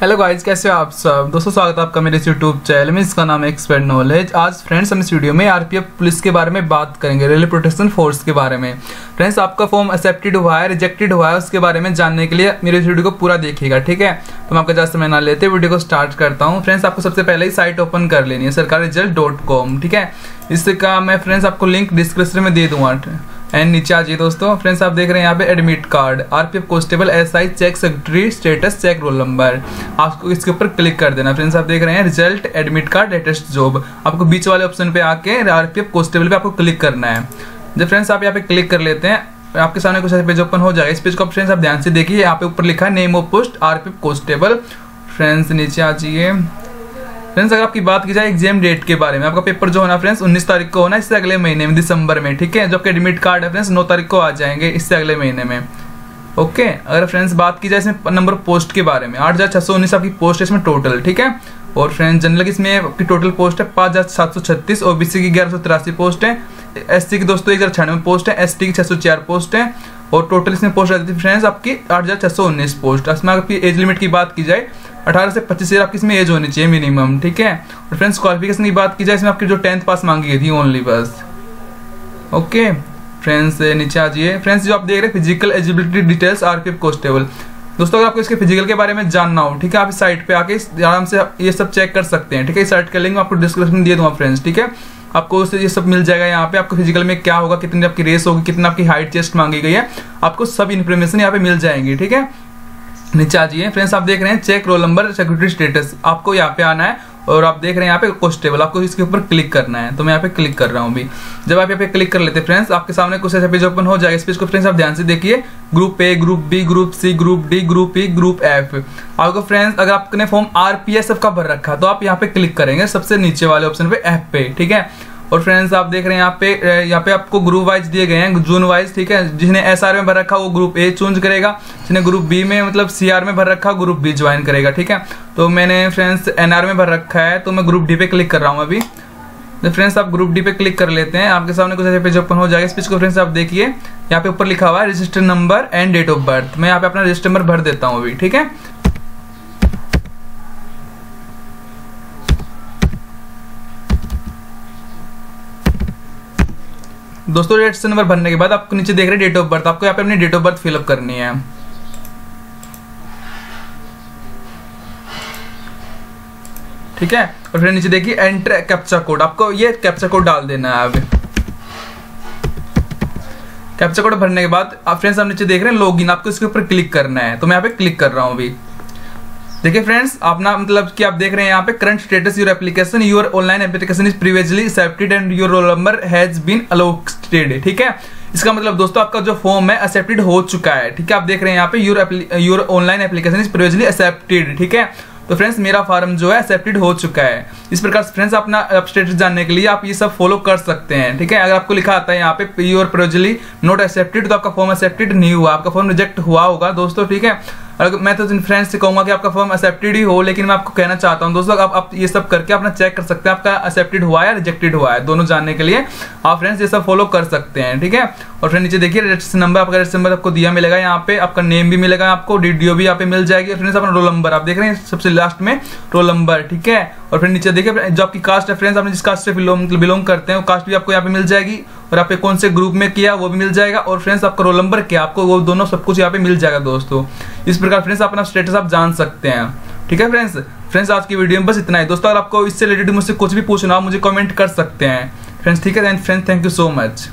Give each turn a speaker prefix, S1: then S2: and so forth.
S1: Hello guys कैसे हो आप सब? दोस्तों, स्वागत है आपका मेरे इस यूट्यूब चैनल में इसका नाम है एक्सपर्ट नॉलेज आज फ्रेंड्स हम इस वीडियो में आरपीएफ पुलिस के बारे में बात करेंगे रेलवे प्रोटेक्शन फोर्स के बारे में। फ्रेंड्स आपका फॉर्म एक्सेप्टेड हुआ है रिजेक्टेड हुआ है, उसके बारे में जानने के लिए मेरे इस वीडियो को पूरा देखिएगा, ठीक है? तो मैं आपका ज़्यादा समय ना लेते, वीडियो को स्टार्ट करता हूँ। फ्रेंड्स आपको सबसे पहले ही साइट ओपन कर लेनी है, सरकार रिज़ल्ट डॉट कॉम ठीक है? इसका मैं फ्रेंड्स आपको लिंक डिस्क्रिप्शन में दे दूँगा एंड नीचे आ जाइए दोस्तों फ्रेंड्स आप देख रहे हैं यहाँ पे admit card RPF constable SI check secretary status check roll number आपको इसके ऊपर क्लिक कर देना। फ्रेंड्स आप देख रहे हैं result admit card latest job आपको बीच वाले ऑप्शन पे आके आरपीएफ कॉन्स्टेबल पे आपको क्लिक करना है। जब फ्रेंड्स आप यहाँ पे क्लिक कर लेते हैं, आपके सामने कुछ पेज ओपन हो जाएगा। इस पेज को फ्रेंड्स आप ध्यान से देखिए। यहाँ पे ऊपर लिखा है name of post RPF constable friends नीचे आ जाइए। फ्रेंड्स अगर आपकी बात की जाए एग्ज़ाम डेट के बारे में, आपका पेपर जो होना फ्रेंड्स 19 तारीख को होना, इससे अगले महीने में, दिसंबर में, ठीक है? जो आपके एडमिट कार्ड है फ्रेंड्स नौ तारीख को आ जाएँगे इससे अगले महीने में। ओके अगर फ्रेंड्स बात की जाए इसमें नंबर पोस्ट के बारे में, आठ हज़ार छह सौ उन्नीस आपकी पोस्ट है इसमें टोटल ठीक है? और फ्रेंड्स जनरल इसमें आपकी टोटल पोस्ट है पाँच हज़ार सात सौ छत्तीस ओबीसी की ग्यारह सौ तिरासी पोस्ट है एस सी की दोस्तों एक हज़ार छियानवे पोस्ट है एस टी की छह सौ चार पोस्ट है, और टोटल इसमें पोस्ट रहती थी फ्रेंड्स आपकी आठ हज़ार छह सौ उन्नीस पोस्ट इसमें आपकी एज लिमिट की बात की जाए अठारह से पच्चीस ईयर आपकी इसमें एज होनी चाहिए मिनिमम ठीक है? और फ्रेंड्स क्वालिफिकेशन की बात की जाए, इसमें आपकी जो टेंथ पास मांगी गई थी ओनली बस। ओके फ्रेंड्स नीचे आ जाइए। फ्रेंड्स जो आप देख रहे हैं physical eligibility details RPF constable दोस्तों, अगर आपको इसके फ़िज़िकल के बारे में जानना हो, ठीक है, आप इस साइट पे आके आराम से ये सब चेक कर सकते हैं, ठीक है? इस साइट का लिंक आपको डिस्क्रिप्शन दिए दूँगा फ्रेंड्स ठीक है? आपको उससे ये सब मिल जाएगा यहाँ पे। आपको फ़िज़िकल में क्या होगा, कितनी आपकी रेस होगी, कितना आपकी हाइट चेस्ट मांगी गई है, आपको सब इन्फॉर्मेशन यहाँ पे मिल जाएँगी, ठीक है? नीचे आ जाइए। फ्रेंड्स, आप देख रहे हैं check roll number security status आपको यहाँ पे आना है और आप देख रहे हैं यहाँ पे कॉन्स्टेबल आपको इसके ऊपर क्लिक करना है। तो मैं यहाँ पे क्लिक कर रहा हूँ अभी। जब आप यहाँ पे क्लिक कर लेते हैं, फ्रेंड्स, आपके सामने कुछ ऐसा पेज ओपन हो जाएगा। इस पेज को, फ्रेंड्स, आप ध्यान से देखिए। Group A group B group C group D group E group F आपको, फ्रेंड्स, अगर आपने फॉर्म आरपीएसएफ का भर रखा तो आप यहाँ पे क्लिक करेंगे सबसे नीचे वाले ऑप्शन पे एफ़ पे, ठीक है? और फ्रेंड्स आप देख रहे हैं यहाँ पे यहाँ पे आपको ग्रुप वाइज दिए गए हैं जून वाइज ठीक है? जिसने एसआर में भर रखा, वो ग्रुप ए चूज़ करेगा। जिसने ग्रुप बी में मतलब सीआर में भर रखा ग्रुप बी ज्वाइन करेगा, ठीक है? तो मैंने फ्रेंड्स एनआर में भर रखा है तो मैं ग्रुप डी पे क्लिक कर रहा हूँ अभी। तो फ्रेंड्स आप ग्रुप डी पे क्लिक कर लेते हैं। आपके सामने कुछ ऐसे पेज ओपन हो जाएगा। इस पेज को फ्रेंड्स आप देखिए, यहाँ पे ऊपर लिखा हुआ है register number and date of birth मैं यहाँ पे अपना रजिस्टर नंबर भर देता हूँ अभी, ठीक है? दोस्तों डेट नंबर भरने के बाद आपको नीचे देख रहे हैं डेट ऑफ़ बर्थ आपको यहाँ पे अपनी डेट ऑफ़ बर्थ फिलअप करनी है। ठीक है? और फिर नीचे देखिए एंटर कैप्चा कोड आपको ये कैप्चा कोड डाल देना है अब। कैप्चा कोड भरने के बाद आप फ्रेंड्स आप नीचे देख रहे हैं लॉगिन आपको इसके ऊपर क्लिक करना है। तो मैं यहाँ पे क्लिक कर रहा हूँ अभी। देखिए फ्रेंड्स अपना मतलब कि आप देख रहे हैं यहाँ पे current status your application your online application is previously accepted and your roll number has been allotted ठीक है? इसका मतलब दोस्तों, आपका जो फॉर्म है एक्सेप्टेड हो चुका है, ठीक है? आप देख रहे हैं यहाँ पे your your online application is previously accepted ठीक है? तो फ्रेंड्स मेरा फॉर्म जो है एक्सेप्टेड हो चुका है। इस प्रकार से फ्रेंड्स अपना स्टेटस जानने के लिए आप ये सब फॉलो कर सकते हैं, ठीक है? अगर आपको लिखा आता है यहाँ पे योर प्रोजली नॉट एक्सेप्टेड तो आपका फॉर्म एक्सेप्टेड नहीं हुआ, आपका फॉर्म रिजेक्ट हुआ होगा दोस्तों, ठीक है? अगर मैं तो फ्रेंड्स से कहूँगा कि आपका फॉर्म एक्सेप्टेड ही हो लेकिन मैं आपको कहना चाहता हूँ दोस्तों आप, आप ये सब करके अपना चेक कर सकते हैं आपका एक्सेप्टेड हुआ है रिजेक्टेड हुआ है दोनों जानने के लिए आप फ्रेंड्स ये सब फॉलो कर सकते हैं ठीक है? और फिर नीचे देखिए रजिस्टर नंबर आपका रजिस्टर नंबर आपको दिया मिलेगा यहाँ पे आपका नेम भी मिलेगा आपको डीडीओ भी यहाँ पे मिल जाएगी और फ्रेंड्स अपना रोल नंबर आप देख रहे हैं सबसे लास्ट में रोल नंबर ठीक है? और फिर नीचे देखिए जो आपकी कास्ट है फ्रेंड्स आपने जिस कास्ट से बिलोंग करते हैं वो कास्ट भी आपको यहाँ पे मिल जाएगी और आप कौन से ग्रुप में किया, वो भी मिल जाएगा। और फ्रेंड्स आपका रोल नंबर क्या, आपको वो दोनों सब कुछ यहाँ पे मिल जाएगा दोस्तों। इस प्रकार फ्रेंड्स अपना स्टेटस आप जान सकते हैं। ठीक है फ्रेंड्स फ्रेंड्स आज की वीडियो में बस इतना ही। दोस्तों, अगर आपको इससे रिलेटेड मुझसे कुछ भी पूछना हो मुझे कमेंट कर सकते हैं। फ्रेंड्स ठीक है? Friends thank you so much